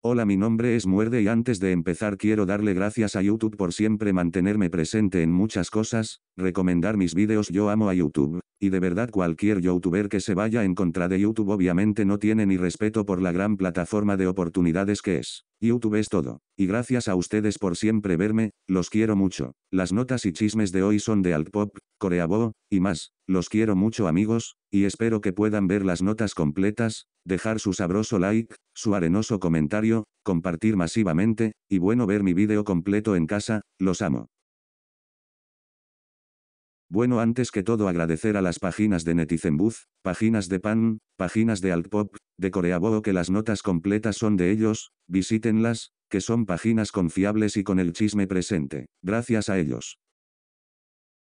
Hola mi nombre es Muerde y antes de empezar quiero darle gracias a YouTube por siempre mantenerme presente en muchas cosas, recomendar mis vídeos yo amo a YouTube, y de verdad cualquier youtuber que se vaya en contra de YouTube obviamente no tiene ni respeto por la gran plataforma de oportunidades que es. YouTube es todo. Y gracias a ustedes por siempre verme, los quiero mucho. Las notas y chismes de hoy son de Altpop, Coreabo, y más. Los quiero mucho amigos, y espero que puedan ver las notas completas, dejar su sabroso like, su arenoso comentario, compartir masivamente, y bueno ver mi vídeo completo en casa, los amo. Bueno antes que todo agradecer a las páginas de Netizen Booth, páginas de Pan, páginas de Altpop, de Coreabo que las notas completas son de ellos, visítenlas, que son páginas confiables y con el chisme presente. Gracias a ellos.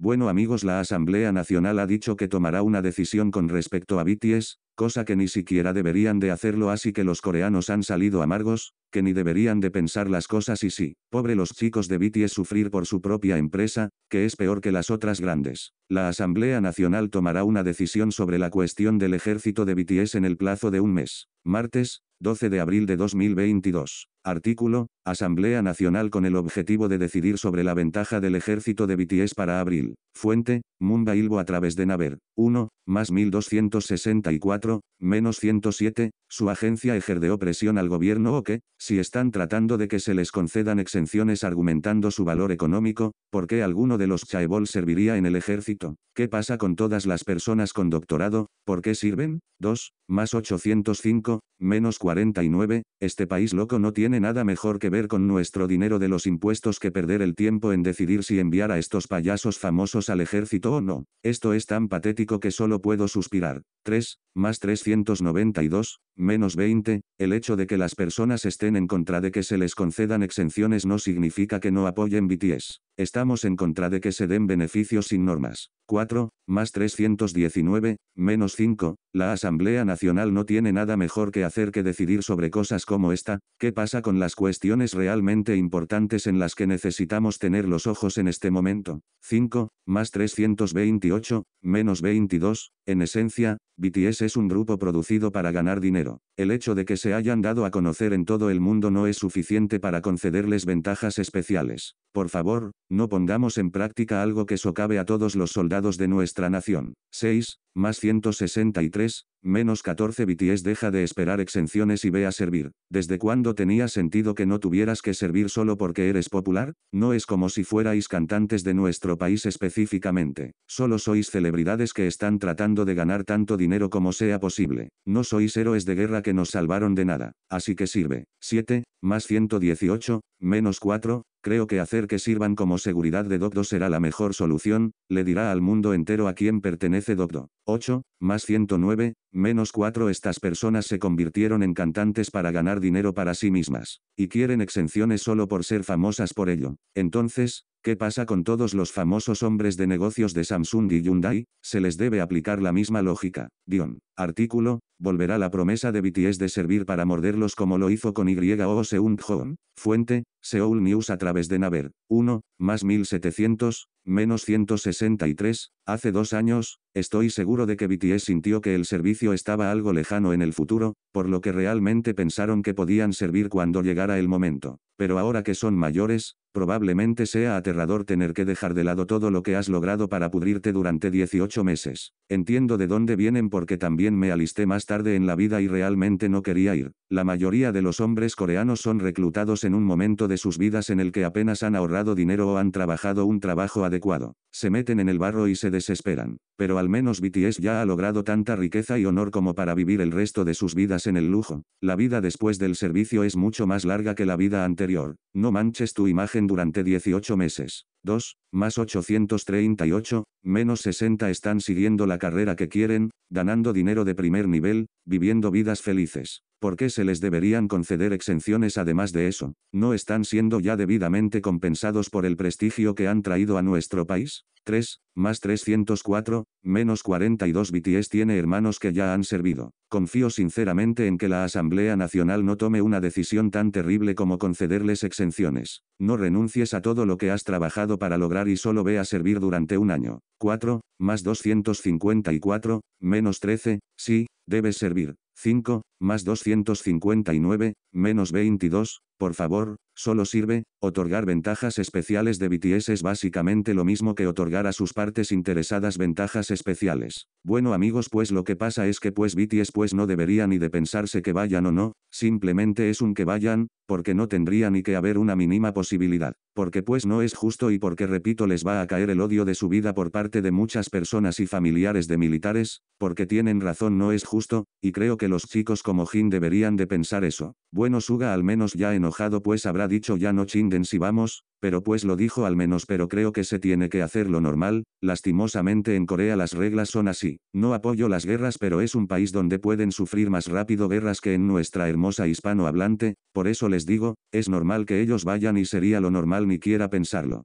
Bueno amigos la Asamblea Nacional ha dicho que tomará una decisión con respecto a BTS, cosa que ni siquiera deberían de hacerlo así que los coreanos han salido amargos, que ni deberían de pensar las cosas y sí, pobre los chicos de BTS sufrir por su propia empresa, que es peor que las otras grandes. La Asamblea Nacional tomará una decisión sobre la cuestión del ejército de BTS en el plazo de un mes. Martes, 12 de abril de 2022. Artículo, Asamblea Nacional con el objetivo de decidir sobre la ventaja del ejército de BTS para abril. Fuente, Ilbo a través de Naver. 1, más 1264, menos 107, su agencia ejerció presión al gobierno o que, si están tratando de que se les concedan exenciones argumentando su valor económico, ¿por qué alguno de los chaebol serviría en el ejército? ¿Qué pasa con todas las personas con doctorado? ¿Por qué sirven? 2, más 805, menos 49, este país loco no tiene nada mejor que ver con nuestro dinero de los impuestos que perder el tiempo en decidir si enviar a estos payasos famosos al ejército o no. Esto es tan patético que solo puedo suspirar. 3, más 392, menos 20, el hecho de que las personas estén en contra de que se les concedan exenciones no significa que no apoyen BTS. Estamos en contra de que se den beneficios sin normas. 4, más 319, menos 5, la Asamblea Nacional no tiene nada mejor que hacer que decidir sobre cosas como esta, ¿qué pasa con las cuestiones realmente importantes en las que necesitamos tener los ojos en este momento? 5, más 328, menos 22, en esencia, BTS es un grupo producido para ganar dinero. El hecho de que se hayan dado a conocer en todo el mundo no es suficiente para concederles ventajas especiales. Por favor, no pongamos en práctica algo que socave a todos los soldados de nuestra nación. 6, más 163, menos 14 BTS deja de esperar exenciones y ve a servir. ¿Desde cuándo tenía sentido que no tuvieras que servir solo porque eres popular? No es como si fuerais cantantes de nuestro país específicamente. Solo sois celebridades que están tratando de ganar tanto dinero como sea posible. No sois héroes de guerra que nos salvaron de nada. Así que sirve. 7, más 118, menos 4, creo que hacer que sirvan como seguridad de Docdo será la mejor solución, le dirá al mundo entero a quién pertenece Docdo. 8, más 109, menos 4 estas personas se convirtieron en cantantes para ganar dinero para sí mismas, y quieren exenciones solo por ser famosas por ello. Entonces, ¿Qué pasa con todos los famosos hombres de negocios de Samsung y Hyundai? Se les debe aplicar la misma lógica. Dion. Artículo, volverá la promesa de BTS de servir para morderlos como lo hizo con YO Seung Hoon. Fuente, Seoul News a través de Naver. 1, más 1700, menos 163, hace dos años, estoy seguro de que BTS sintió que el servicio estaba algo lejano en el futuro, por lo que realmente pensaron que podían servir cuando llegara el momento. Pero ahora que son mayores, probablemente sea aterrador tener que dejar de lado todo lo que has logrado para pudrirte durante 18 meses. Entiendo de dónde vienen porque también me alisté más tarde en la vida y realmente no quería ir. La mayoría de los hombres coreanos son reclutados en un momento de sus vidas en el que apenas han ahorrado dinero o han trabajado un trabajo adecuado. Se meten en el barro y se desesperan. Pero al menos BTS ya ha logrado tanta riqueza y honor como para vivir el resto de sus vidas en el lujo. La vida después del servicio es mucho más larga que la vida anterior. No manches tu imagen durante 18 meses. 2, más 838, menos 60 están siguiendo la carrera que quieren, ganando dinero de primer nivel, viviendo vidas felices. ¿Por qué se les deberían conceder exenciones además de eso? ¿No están siendo ya debidamente compensados por el prestigio que han traído a nuestro país? 3, más 304, menos 42 BTS tiene hermanos que ya han servido. Confío sinceramente en que la Asamblea Nacional no tome una decisión tan terrible como concederles exenciones. No renuncies a todo lo que has trabajado para lograr y solo ve a servir durante un año. 4, más 254, menos 13, sí, debes servir. 5, más 259, menos 22, por favor, solo sirve, otorgar ventajas especiales de BTS es básicamente lo mismo que otorgar a sus partes interesadas ventajas especiales. Bueno amigos pues lo que pasa es que pues BTS pues no debería ni de pensarse que vayan o no, simplemente es un que vayan, porque no tendría ni que haber una mínima posibilidad. Porque pues no es justo y porque repito les va a caer el odio de su vida por parte de muchas personas y familiares de militares, porque tienen razón no es justo, y creo que los chicos como Jin deberían de pensar eso. Bueno Suga al menos ya enojado pues habrá dicho ya no si vamos, pero pues lo dijo al menos pero creo que se tiene que hacer lo normal, lastimosamente en Corea las reglas son así. No apoyo las guerras pero es un país donde pueden sufrir más rápido guerras que en nuestra hermosa hispanohablante, por eso les digo, es normal que ellos vayan y sería lo normal ni quiera pensarlo.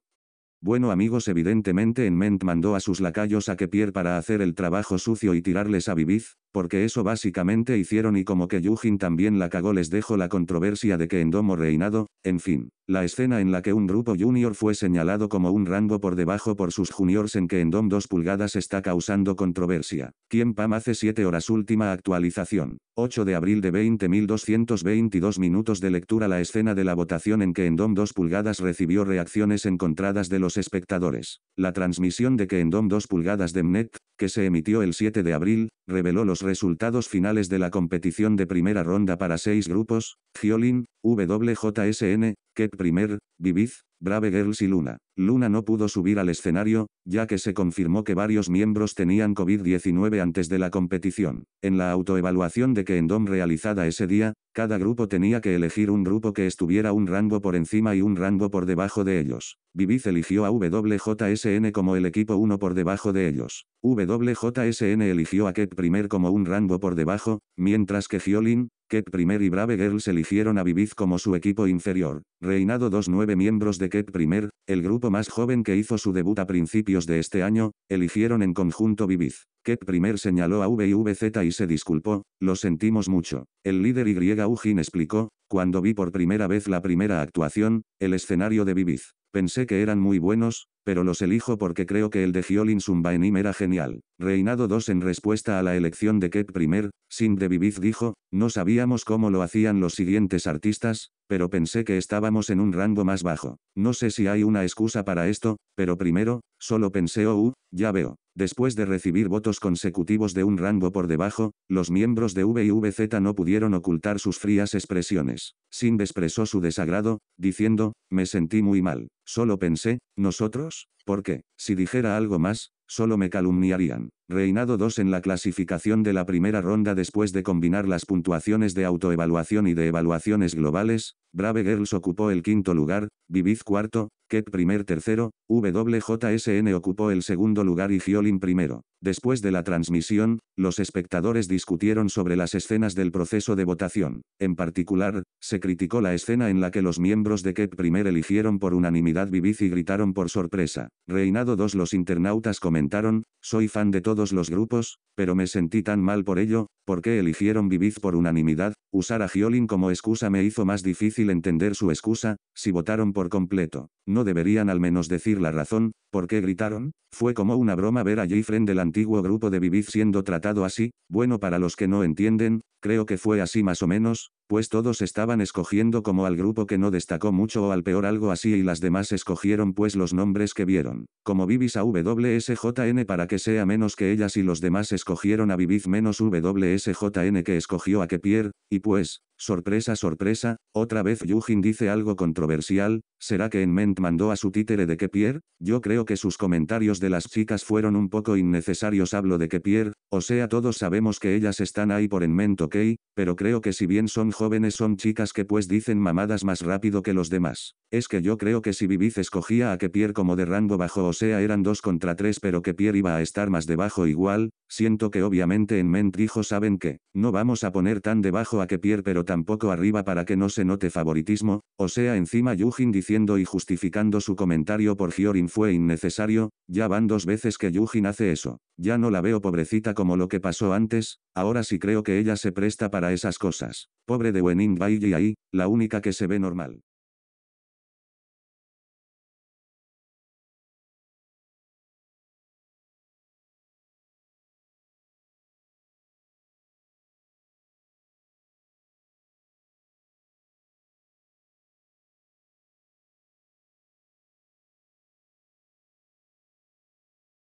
Bueno amigos evidentemente en Ment mandó a sus lacayos a Kepier para hacer el trabajo sucio y tirarles a Viviz, porque eso básicamente hicieron y como que Yujin también la cagó les dejo la controversia de que en Domo reinado, en fin, la escena en la que un grupo junior fue señalado como un rango por debajo por sus juniors en que en Dom 2 pulgadas está causando controversia. Quien Pam hace 7 horas última actualización. 8 de abril de 20.222 minutos de lectura La escena de la votación en que en Dom 2 pulgadas recibió reacciones encontradas de los espectadores. La transmisión de que en Dom 2 pulgadas de Mnet, que se emitió el 7 de abril, reveló los resultados finales de la competición de primera ronda para seis grupos, Giolin, WJSN, Ket Primer, Viviz, Brave Girls y Luna. Luna no pudo subir al escenario, ya que se confirmó que varios miembros tenían COVID-19 antes de la competición. En la autoevaluación de que realizada ese día, cada grupo tenía que elegir un grupo que estuviera un rango por encima y un rango por debajo de ellos. Viviz eligió a WJSN como el equipo 1 por debajo de ellos. WJSN eligió a Ket Primer como un rango por debajo, mientras que Giolin, Ket Primer y Brave Girls eligieron a Viviz como su equipo inferior. Reinado dos nueve miembros de Ket Primer, el grupo más joven que hizo su debut a principios de este año, eligieron en conjunto Viviz. Ket Primer señaló a VIVZ y se disculpó, lo sentimos mucho. El líder Y Ujin explicó, cuando vi por primera vez la primera actuación, el escenario de Viviz. Pensé que eran muy buenos, pero los elijo porque creo que el de Hyolin Sumbaenim era genial. Reinado 2 en respuesta a la elección de Ket I, Sin de Viviz dijo, no sabíamos cómo lo hacían los siguientes artistas, pero pensé que estábamos en un rango más bajo. No sé si hay una excusa para esto, pero primero, solo pensé oh, ya veo. Después de recibir votos consecutivos de un rango por debajo, los miembros de V y VZ no pudieron ocultar sus frías expresiones. Sind expresó su desagrado, diciendo, me sentí muy mal. Solo pensé, ¿nosotros? ¿Por qué? Si dijera algo más, solo me calumniarían. Reinado 2 en la clasificación de la primera ronda después de combinar las puntuaciones de autoevaluación y de evaluaciones globales, Brave Girls ocupó el quinto lugar, Viviz cuarto, Ket primer tercero, WJSN ocupó el segundo lugar y Giolin primero. Después de la transmisión, los espectadores discutieron sobre las escenas del proceso de votación. En particular, se criticó la escena en la que los miembros de Ket primer eligieron por unanimidad Viviz y gritaron por sorpresa. Reinado 2 los internautas comentaron, soy fan de los grupos, pero me sentí tan mal por ello, porque eligieron Viviz por unanimidad, usar a Giolin como excusa me hizo más difícil entender su excusa, si votaron por completo. ¿No deberían al menos decir la razón, por qué gritaron? Fue como una broma ver a Jayfriend del antiguo grupo de Viviz siendo tratado así, bueno para los que no entienden, creo que fue así más o menos, pues todos estaban escogiendo como al grupo que no destacó mucho o al peor algo así y las demás escogieron pues los nombres que vieron. Como Vivis a WSJN para que sea menos que ellas y los demás escogieron a Viviz menos WSJN que escogió a Kepier, y pues, Sorpresa, sorpresa, otra vez Yujin dice algo controversial, ¿será que en Ment mandó a su títere de Kepier? Yo creo que sus comentarios de las chicas fueron un poco innecesarios hablo de Kepier, o sea todos sabemos que ellas están ahí por en Ment ok, pero creo que si bien son jóvenes son chicas que pues dicen mamadas más rápido que los demás. Es que yo creo que si Viviz escogía a Kepier como de rango bajo o sea eran dos contra tres pero Kepier iba a estar más debajo igual, siento que obviamente en Ment dijo saben que, no vamos a poner tan debajo a Kepier pero tampoco arriba para que no se note favoritismo, o sea encima Yujin diciendo y justificando su comentario por Hyorin fue innecesario, ya van dos veces que Yujin hace eso. Ya no la veo pobrecita como lo que pasó antes, ahora sí creo que ella se presta para esas cosas. Pobre de Wenin Bailey ahí, la única que se ve normal.